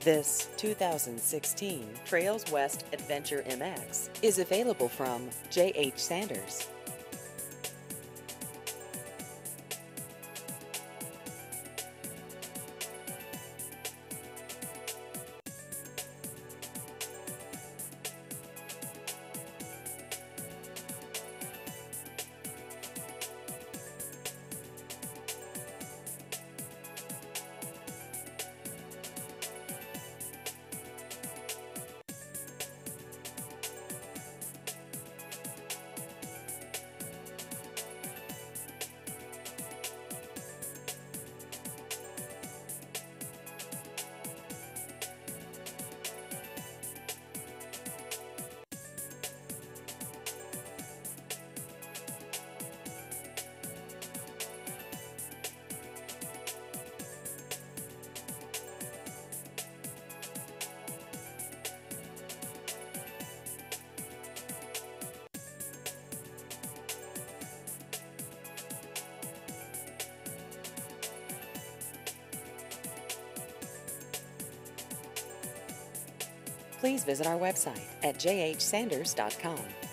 This 2016 Trails West Adventure MX is available from J.H. Sanders. Please visit our website at jhsanders.com.